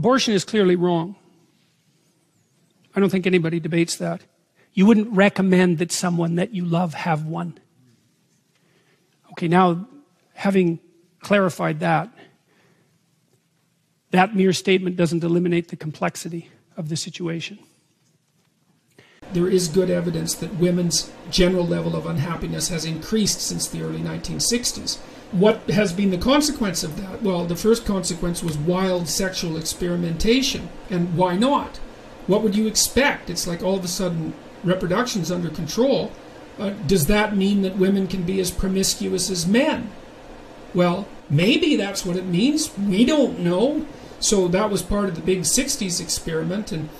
Abortion is clearly wrong. I don't think anybody debates that. You wouldn't recommend that someone that you love have one. Okay, now, having clarified that, that mere statement doesn't eliminate the complexity of the situation. There is good evidence that women's general level of unhappiness has increased since the early 1960s. What has been the consequence of that? Well, the first consequence was wild sexual experimentation. And why not? What would you expect? It's like all of a sudden reproduction's under control. Uh, does that mean that women can be as promiscuous as men? Well, maybe that's what it means. We don't know. So that was part of the big 60s experiment, and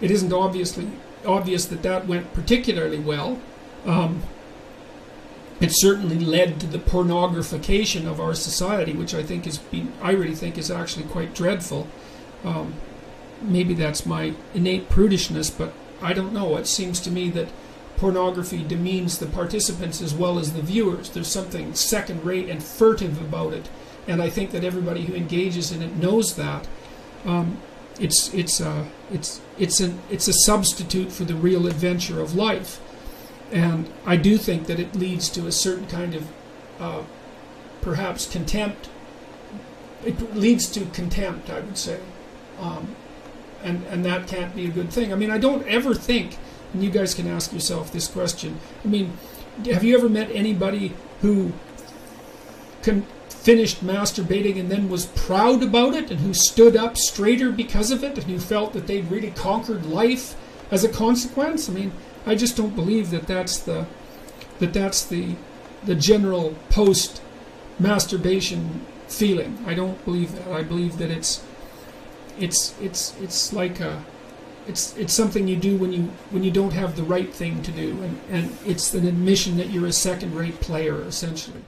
it isn't obviously obvious that that went particularly well. Um, it certainly led to the pornographication of our society, which I think is, been, I really think is actually quite dreadful. Um, maybe that's my innate prudishness, but I don't know. It seems to me that pornography demeans the participants as well as the viewers. There's something second rate and furtive about it. And I think that everybody who engages in it knows that. Um, it's it's a it's it's an it's a substitute for the real adventure of life, and I do think that it leads to a certain kind of uh, perhaps contempt. It leads to contempt, I would say, um, and and that can't be a good thing. I mean, I don't ever think, and you guys can ask yourself this question. I mean, have you ever met anybody who can finished masturbating and then was proud about it and who stood up straighter because of it and who felt that they'd really conquered life as a consequence. I mean, I just don't believe that that's the that that's the the general post masturbation feeling. I don't believe that. I believe that it's it's it's it's like a it's it's something you do when you when you don't have the right thing to do and, and it's an admission that you're a second rate player essentially.